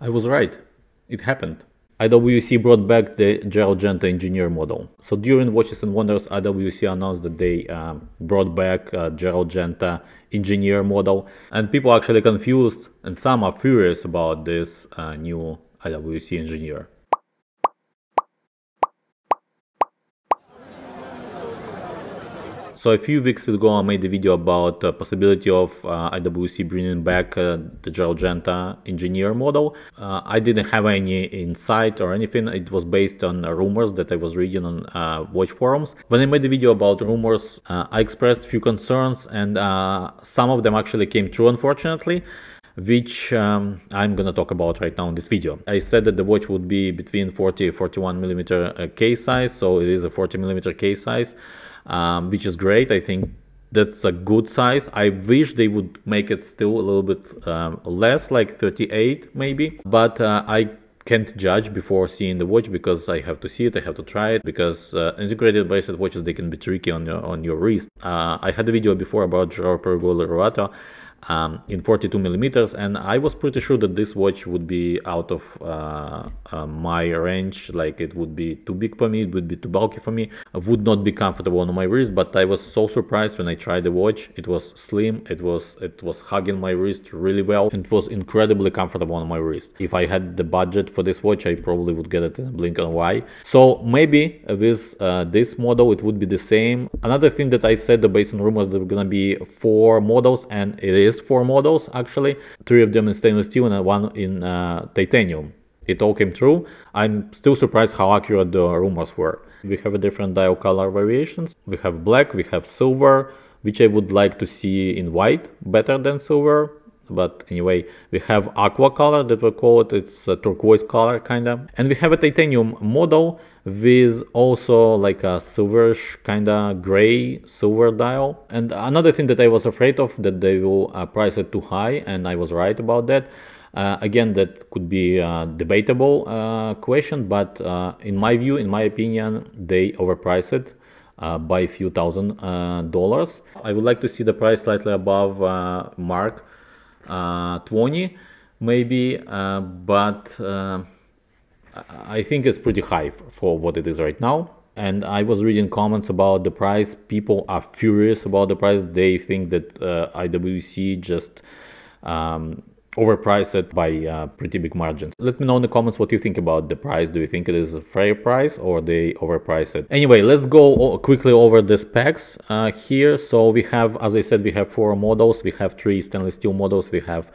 I was right. It happened. IWC brought back the Gerald Genta Ingenieur model. So during Watches and Wonders, IWC announced that they um, brought back uh, Gerald Genta Ingenieur model, and people are actually confused, and some are furious about this uh, new IWC Ingenieur. So a few weeks ago, I made a video about the possibility of uh, IWC bringing back uh, the Genta Ingenieur model. Uh, I didn't have any insight or anything. It was based on rumors that I was reading on uh, watch forums. When I made the video about rumors, uh, I expressed a few concerns, and uh, some of them actually came true, unfortunately which um, I'm gonna talk about right now in this video. I said that the watch would be between 40 41 millimeter case size, so it is a 40 millimeter case size um, which is great. I think that's a good size. I wish they would make it still a little bit um, less, like 38 maybe, but uh, I can't judge before seeing the watch because I have to see it, I have to try it because uh, integrated bracelet watches they can be tricky on your on your wrist. Uh, I had a video before about Girard Perregaux Laureato um, in 42 millimeters and I was pretty sure that this watch would be out of uh, uh, my range like it would be too big for me it would be too bulky for me it would not be comfortable on my wrist but I was so surprised when I tried the watch. It was slim it was it was hugging my wrist really well it was incredibly comfortable on my wrist. If I had the budget for this watch I probably would get it in a blink of an eye so maybe with uh, this model it would be the same. Another thing that I said the based on rumors there were gonna be four models and it is is four models actually, three of them in stainless steel and one in uh, titanium. It all came true. I'm still surprised how accurate the rumors were. We have different dial color variations. We have black, we have silver, which I would like to see in white better than silver. But anyway, we have aqua color that we call it. It's a turquoise color kind of. And we have a titanium model with also like a silverish kind of gray silver dial. And another thing that I was afraid of that they will uh, price it too high, and I was right about that. Uh, again, that could be a debatable uh, question, but uh, in my view, in my opinion, they overprice it. Uh, by a few thousand uh, dollars. I would like to see the price slightly above mark 20 maybe, but I think it's pretty high for what it is right now. And I was reading comments about the price. People are furious about the price. They think that uh, IWC just um, overpriced it by uh, pretty big margins. Let me know in the comments what you think about the price. Do you think it is a fair price or they overpriced it? Anyway, let's go quickly over the specs uh, here. So we have, as I said, we have four models. We have three stainless steel models. We have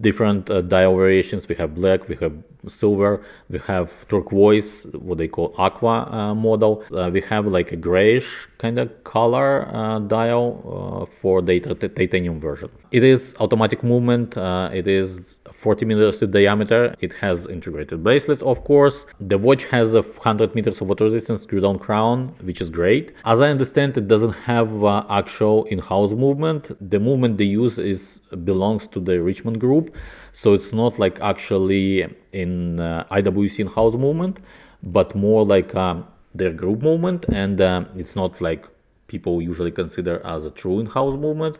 different uh, dial variations. We have black, we have silver, we have turquoise, what they call aqua uh, model. Uh, we have like a grayish kind of color uh, dial uh, for the titanium version. It is automatic movement. Uh, it is 40 meters in diameter. It has integrated bracelet, of course. The watch has a 100 meters of water resistance screw down crown, which is great. As I understand, it doesn't have actual in-house movement. The movement they use is belongs to the Richemont group so it's not like actually in uh, IWC in-house movement, but more like um, their group movement, and uh, it's not like people usually consider as a true in-house movement.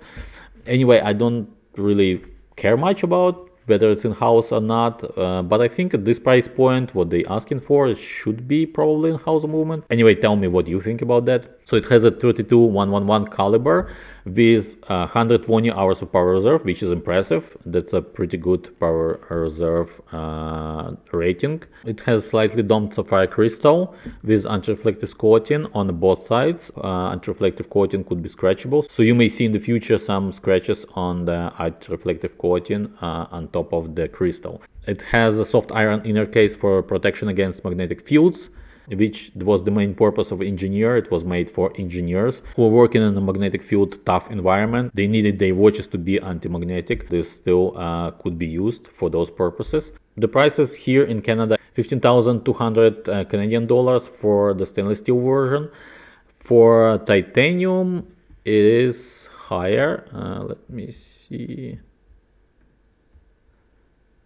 Anyway, I don't really care much about whether it's in-house or not. Uh, but I think at this price point, what they're asking for should be probably in-house movement. Anyway, tell me what you think about that. So it has a 32-111 caliber with uh, 120 hours of power reserve, which is impressive. That's a pretty good power reserve uh, rating. It has slightly domed sapphire crystal with anti-reflective coating on both sides. Uh, anti-reflective coating could be scratchable, so you may see in the future some scratches on the anti-reflective coating uh, on top of the crystal. It has a soft iron inner case for protection against magnetic fields which was the main purpose of Ingenieur. It was made for engineers who are working in a magnetic field tough environment. They needed their watches to be anti-magnetic. This still uh, could be used for those purposes. The prices here in Canada, 15,200 uh, Canadian dollars for the stainless steel version. For titanium, it is higher. Uh, let me see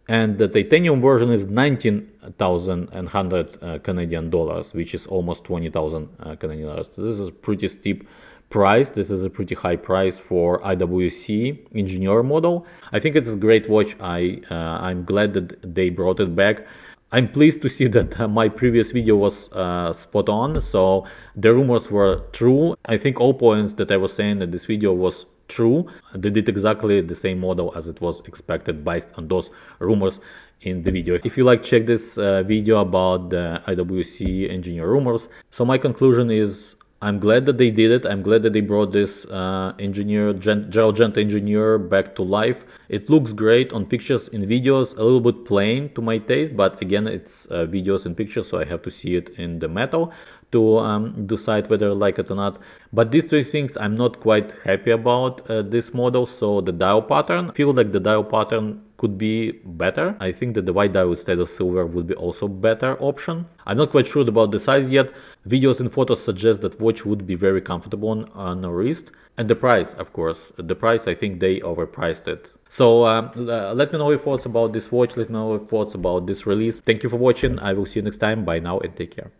and the titanium version is 19,100 uh, Canadian dollars, which is almost 20,000 uh, Canadian dollars. So this is a pretty steep price. This is a pretty high price for IWC Ingenieur model. I think it's a great watch. I uh, I'm glad that they brought it back. I'm pleased to see that uh, my previous video was uh, spot on. So the rumors were true. I think all points that I was saying that this video was true. They did exactly the same model as it was expected based on those rumors in the video. If you like, check this uh, video about the IWC Ingenieur rumors. So my conclusion is I'm glad that they did it. I'm glad that they brought this uh, Ingenieur, Gen- Gerald Genta Ingenieur back to life. It looks great on pictures in videos, a little bit plain to my taste, but again, it's uh, videos and pictures, so I have to see it in the metal to um, decide whether I like it or not. But these three things I'm not quite happy about uh, this model. So the dial pattern, I feel like the dial pattern could be better. I think that the white dial instead of silver would be also better option. I'm not quite sure about the size yet. Videos and photos suggest that watch would be very comfortable on, on a wrist. And the price, of course. The price, I think they overpriced it. So um, let me know your thoughts about this watch. Let me know your thoughts about this release. Thank you for watching. I will see you next time. Bye now and take care.